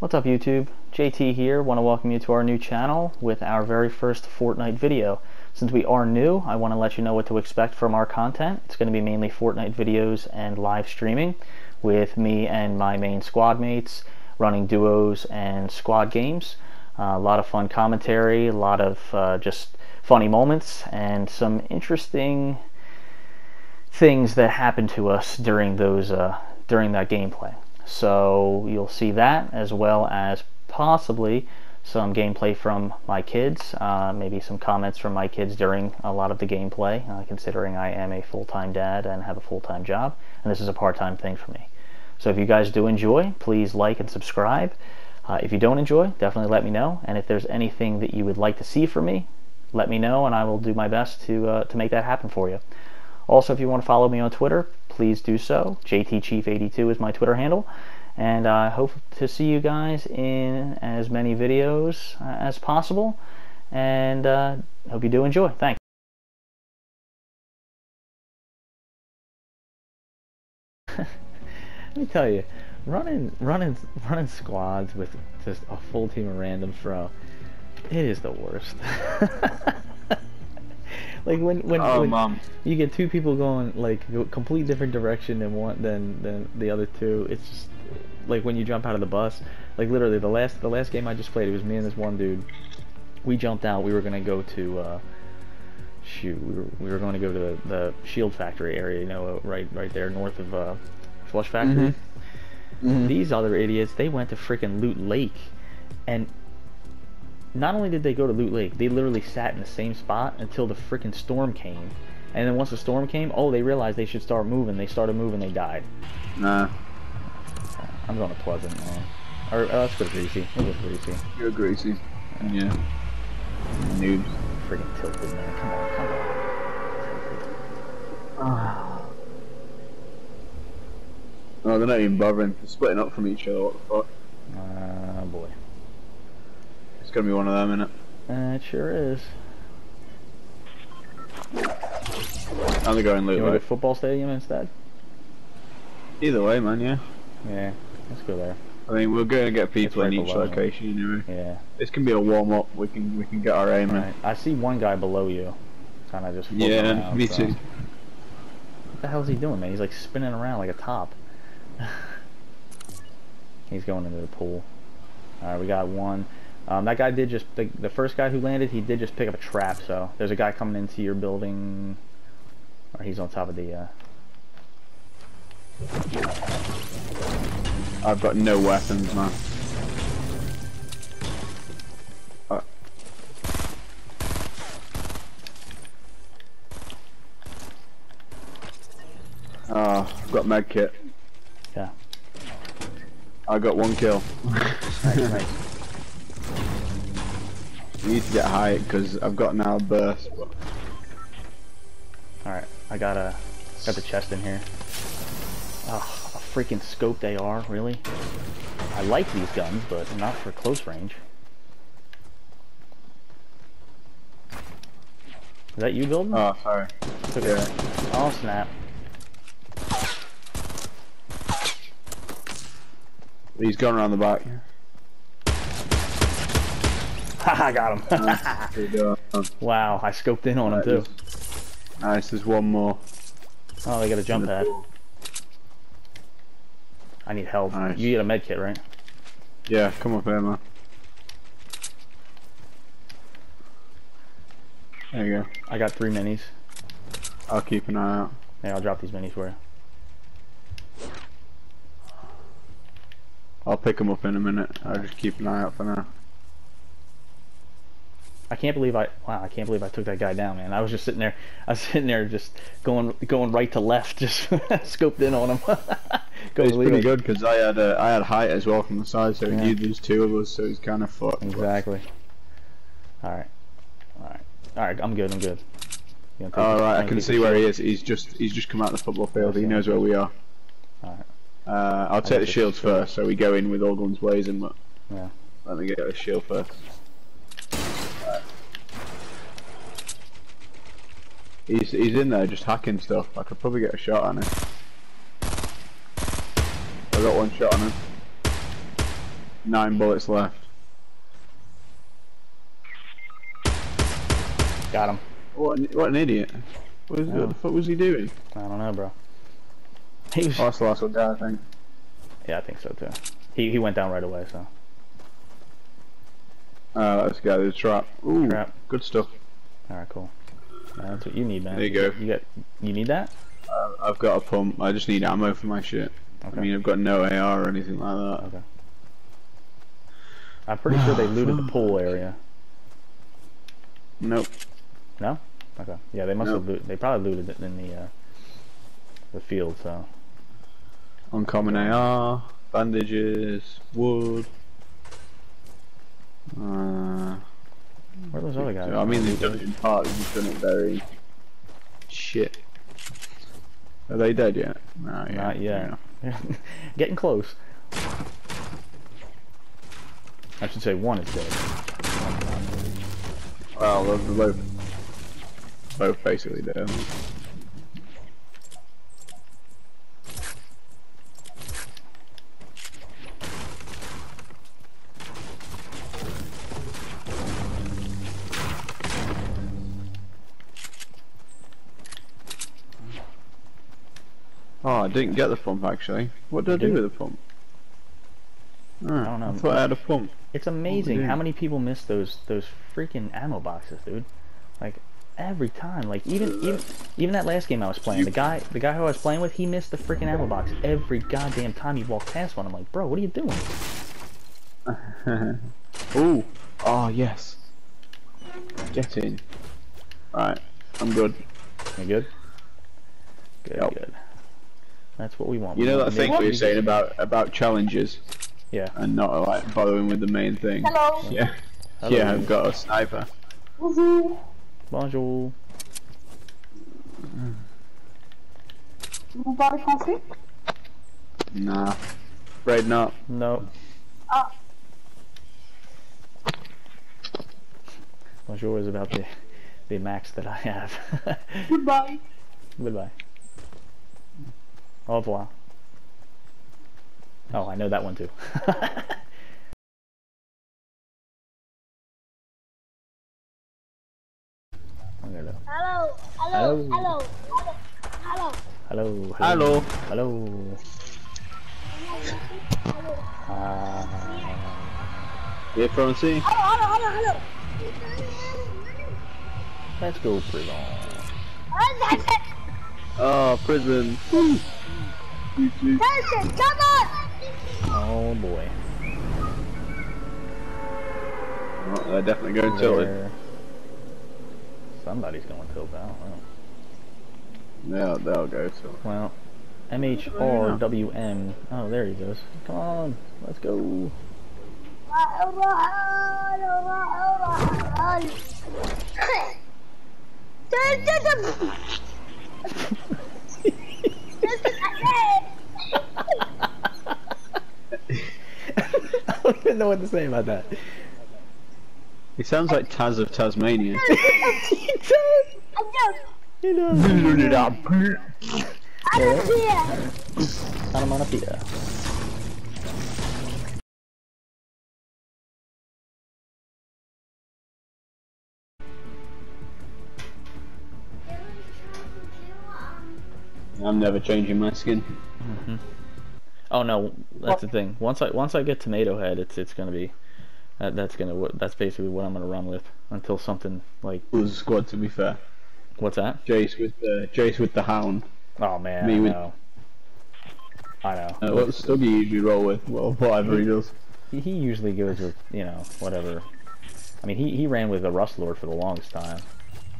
What's up YouTube? JT here. Want to welcome you to our new channel with our very first Fortnite video. Since we are new, I want to let you know what to expect from our content. It's going to be mainly Fortnite videos and live streaming with me and my main squad mates running duos and squad games. Uh, a lot of fun commentary, a lot of uh, just funny moments, and some interesting things that happen to us during those uh, during that gameplay. So you'll see that as well as possibly some gameplay from my kids, uh, maybe some comments from my kids during a lot of the gameplay, uh, considering I am a full-time dad and have a full-time job, and this is a part-time thing for me. So if you guys do enjoy, please like and subscribe. Uh, if you don't enjoy, definitely let me know, and if there's anything that you would like to see from me, let me know, and I will do my best to, uh, to make that happen for you. Also, if you want to follow me on Twitter, please do so. JTChief82 is my Twitter handle. And I hope to see you guys in as many videos as possible. And uh, hope you do enjoy. Thanks. Let me tell you, running, running, running squads with just a full team of randoms, bro, it is the worst. like when when, Oh, when mom. you get two people going like a complete different direction than one than than the other two. It's just like when you jump out of the bus. Like literally the last the last game I just played, it was me and this one dude. We jumped out. We were gonna go to uh, shoot. We were we were going to go to the, the Shield Factory area. You know, uh, right right there north of uh, Flush Factory. Mhm. These other idiots, they went to freaking Loot Lake, and not only did they go to Loot Lake, they literally sat in the same spot until the freaking storm came. And then once the storm came, oh, they realized they should start moving. They started moving, they died. Nah, I'm going to Pleasant, man. Or, oh, let's go to Greasy. We'll go to Greasy. you're greasy. Yeah. Noobs. Freaking tilted, man. Come on, come on. Oh, they're not even bothering. They're splitting up from each other. What the fuck? Uh. It's gonna be one of them, innit? Uh, it sure is. I'm gonna go and You loot want to go football stadium instead? Either way, man. Yeah. Yeah, let's go there. I mean, we're gonna get people right in each location anyway. Yeah. This can be a warm up. We can we can get our aim in. I see one guy below you. Kind of just Yeah, around, me so- too. What the hell is he doing, man? He's like spinning around like a top. He's going into the pool. Alright, we got one. Um, that guy did just, the, the first guy who landed, he did just pick up a trap, so there's a guy coming into your building, or he's on top of the, uh, I've got no weapons, man. Uh, Oh, I've got med kit. yeah. I got one kill. Nice, nice. You need to get high because I've got now burst. But Alright, I got a, got the chest in here. Oh, a freaking scoped AR, really? I like these guns, but not for close range. Is that you building? oh, sorry. Okay. Oh snap. He's going around the back. Haha, got him. Wow, I scoped in on him too. Nice. There's one more. Oh, they got a jump In pad. I need help. Nice. You get a med kit, right? Yeah, come up here, man. There you go. I got three minis. I'll keep an eye out. Yeah, I'll drop these minis for you. I'll pick them up in a minute. I'll just keep an eye out for now. I can't believe I wow, I can't believe I took that guy down, man. I was just sitting there I was sitting there just going going right to left, just scoped in on him. Couldn't It's pretty it. good because I had uh, I had height as well from the side, so Yeah. he there's two of us, so he's kind of fucked. Exactly. Alright. Alright. Alright, I'm good, I'm good. All right, I can see where he is. He's just he's just come out of the football field. He knows where we are. Alright. Uh, I'll take the the shields first, so we go in with all guns blazing. But Yeah. let me get a shield first. He's he's in there just hacking stuff. I could probably get a shot on him. I got one shot on him. nine bullets left. Got him. What an, what an idiot. What, was, Oh. what the fuck was he doing? I don't know, bro. He was. Oh, the last one down, I think. Yeah, I think so too. He he went down right away. So Uh, let's go. There's a trap. Ooh, Trap. good stuff. all right, cool. That's what you need, man. There you go. You got. You need that. Uh, I've got a pump. I just need ammo for my shit. Okay. I mean, I've got no AR or anything like that. Okay. I'm pretty sure they looted the pool area. Nope. No? Okay. Yeah, they must Nope. have looted. They probably looted it in the uh, the field. So Uncommon AR, bandages, wood. Uh, where are those other guys? I mean, they've done it in part. They've just done it very shit. Are they dead yet? No, yeah, Not yet. yeah. Getting close. I should say one is dead. Well, they're both, both basically dead. I didn't get the pump actually. What did You I do didn't? with the pump? Ah, I don't know. I thought I had a pump. It's amazing how many people miss those those freaking ammo boxes, dude. Like every time. Like even even even that last game I was playing, the guy the guy who I was playing with, he missed the freaking ammo box every goddamn time he walked past one. I'm like, bro, what are you doing? Ooh. Oh, yes. Get in. Right. I'm good. You good? Good, Yep. good. That's what we want. You know want that to thing make- we were saying about about challenges Yeah. and not like following with the main thing. Hello. Yeah. Hello. Yeah, I've got a sniper. Bonjour. Bonjour. Vous parlez français Nah. Afraid not. No. Ah. Bonjour is about the the max that I have. Goodbye. Goodbye. Au revoir. Oh, I know that one too. I'm Hello. Hello. Hello. Hello. Hello. Hello. Hello. Hello. Uh, Here, Francie. Hello. Hello. Hello. let's go prison. Hello. Oh, prison. Listen, come on. Oh boy. Oh, they're definitely going tilted. There- Somebody's going tilt. I don't know. Yeah, they'll go tilted. Well, MHRWM. Oh, there he goes. Come on, let's go. I don't even know what to say about that. He sounds like Taz of Tasmania. he does. He does. Onomatopoeia. I'm never changing my skin. Mm-hmm. Oh no, that's the thing. Once I once I get Tomato Head, it's it's gonna be that, that's gonna what that's basically what I'm gonna run with until something like Was squad to be fair. what's that? Jace with the Jace with the hound. Oh man, Me I with- know. I know. Uh, what stub you usually roll with? Well, whatever he does. He, he usually goes with you know whatever. I mean, he he ran with the Rust Lord for the longest time.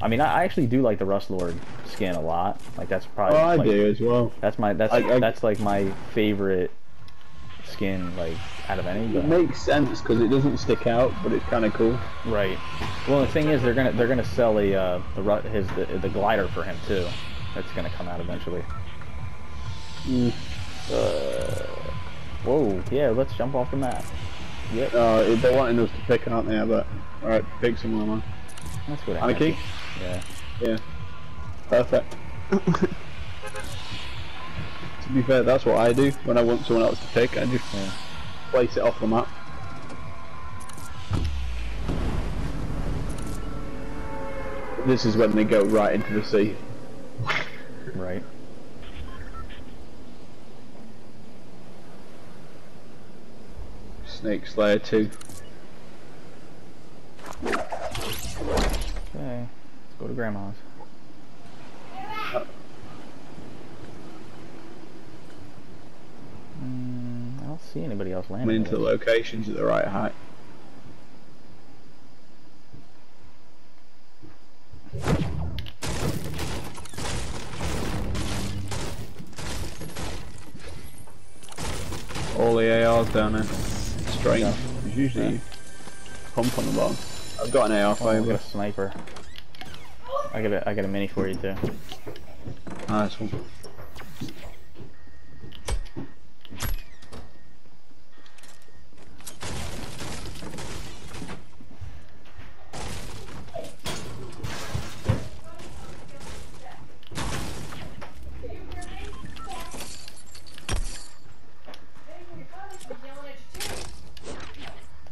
I mean, I, I actually do like the Rust Lord skin a lot. Like that's probably. Oh, I like, do as well. that's my that's I- I- that's like my favorite skin like out of any. It makes sense because it doesn't stick out, but it's kind of cool. right. Well, the thing is, they're gonna they're gonna sell a uh, the his the, the glider for him too. That's gonna come out eventually. Mm. Uh, whoa, yeah, let's jump off the map. Yep, Uh, they're wanting us to pick, aren't they? But alright, pick someone, that's good. Anarchy? Yeah. Yeah. Perfect. to be fair, that's what I do when I want someone else to pick. I just yeah. place it off the map. This is when they go right into the sea. right. Snake Slayer 2. Okay. Go to grandma's. Mm, I don't see anybody else landing. Into the locations at the right height. All the ARs down there. Strange. Yeah. There's usually Yeah. pump on the bottom. I've got an AR Oh, I got a sniper. I got a I got a mini for you too. Nice one.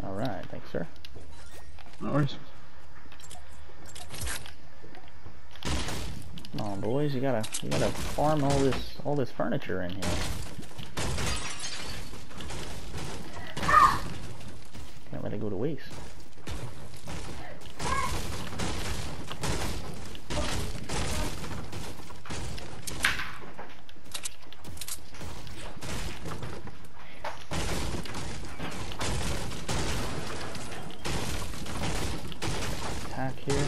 All right, thanks, sir. No worries. Come on, boys, you gotta you gotta farm all this all this furniture in here. Can't let it go to waste. Attack here.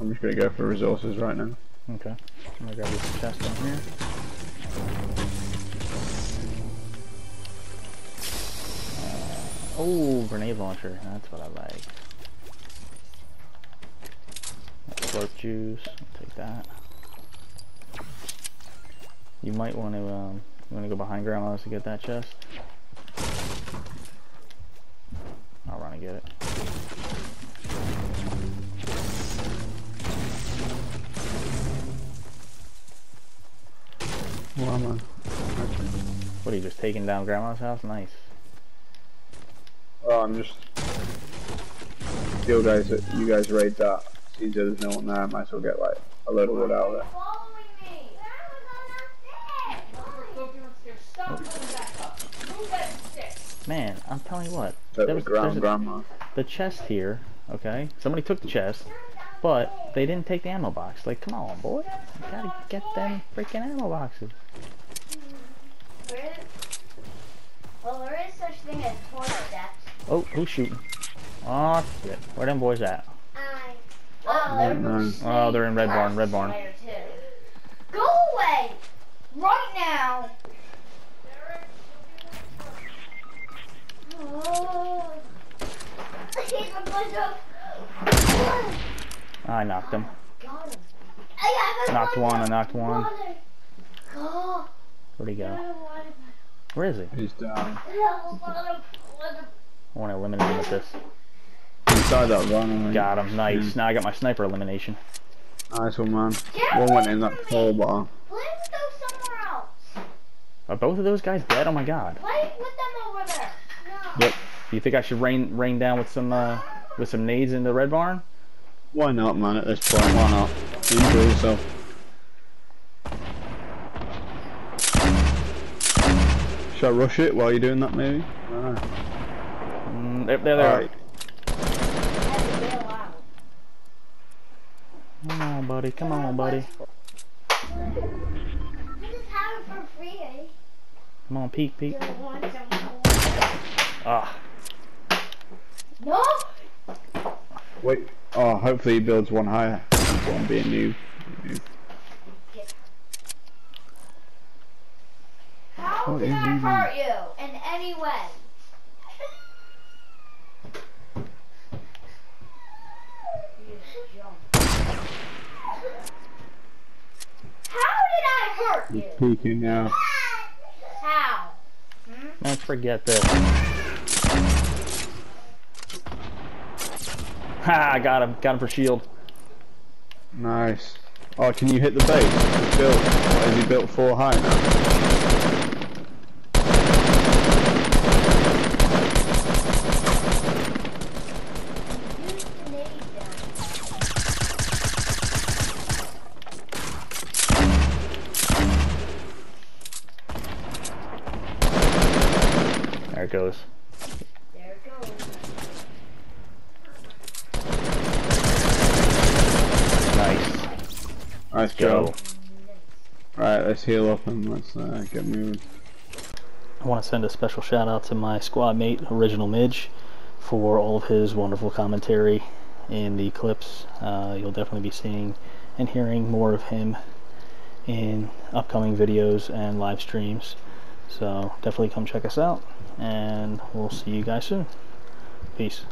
I'm just gonna go for resources right now. Okay. I'm gonna grab this chest in here. Uh, oh, grenade launcher. That's what I like. Slurp juice. I'll take that. You might want to um, want to go behind grandma's to get that chest. I'll run and get it. Well, What are you just taking down grandma's house? Nice. Oh, I'm just. You guys, you guys raid that. Seems that there's no one there. I might as well get like a load of wood out of it. Following me. Stop moving back up. Move that stick. Man, I'm telling you what. That there was was- ground a- grandma. the chest here, okay? Somebody took the chest, but they didn't take the ammo box. Like, come on, boy. You gotta get them freaking ammo boxes. There is, well, there is such thing as toilet depths. Oh, who's shooting? Oh, shit. Where them boys at? I. Oh, there no. goes Oh, they're in Red Barn, Red Barn. Go away! Right now! Oh. He's a bunch of. I knocked him. Got him. I have a Knocked one, I knocked one. Where'd he go? don't want it. Where is he? He's down. I want it. I want to eliminate him with this. Inside that one. I think. Got him. Nice. Now I got my sniper elimination. Nice one, man. One went in that from pole bar. Let's go somewhere else. Are both of those guys dead? Oh my god. Play with them over there. No. Yep. Do you think I should rain rain down with some uh with some nades in the red barn? Why not, man? At this point, why not? Enjoy yourself. Should I rush it while you're doing that, maybe? I. Mm, there, there they are. Alright. Have to bail out. Come on, buddy. Come on, buddy. You just have it for free? Come on, peek, peek. You want some more? Ah. No? Wait. Oh, hopefully he builds one higher. One being new. new. How What did I he hurt you in any way? You jump. How did I hurt He's peeking now. How? Hmm? Let's forget this. Ha! I got him. Got him for shield. Nice. Oh, can you hit the base? Built. Is he built four high now? Use the nade down. There it goes. There it goes. Nice. Nice Go. job. Let's heal up and let's uh, get moving. I want to send a special shout out to my squad mate, Original Midge, for all of his wonderful commentary in the clips. Uh, you'll definitely be seeing and hearing more of him in upcoming videos and live streams. So definitely come check us out, and we'll see you guys soon. Peace.